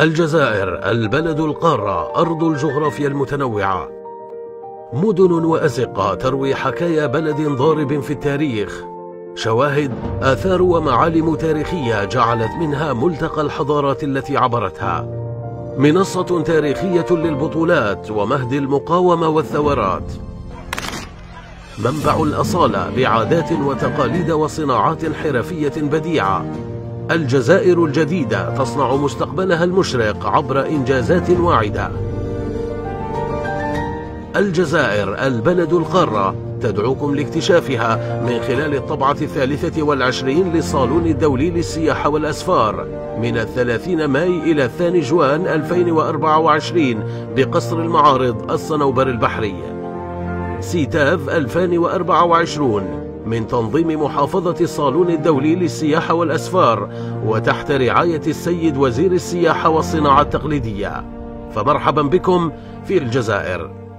الجزائر البلد القارة أرض الجغرافيا المتنوعة. مدن وأزقة تروي حكايا بلد ضارب في التاريخ. شواهد آثار ومعالم تاريخية جعلت منها ملتقى الحضارات التي عبرتها. منصة تاريخية للبطولات ومهد المقاومة والثورات. منبع الأصالة بعادات وتقاليد وصناعات حرفية بديعة. الجزائر الجديدة تصنع مستقبلها المشرق عبر إنجازات واعدة. الجزائر البلد القارة تدعوكم لاكتشافها من خلال الطبعة الثالثة والعشرين للصالون الدولي للسياحة والأسفار من الثلاثين ماي إلى الثاني جوان 2024 بقصر المعارض الصنوبر البحري. SITEV 2024 من تنظيم محافظة الصالون الدولي للسياحة والأسفار وتحت رعاية السيد وزير السياحة والصناعة التقليدية. فمرحبا بكم في الجزائر.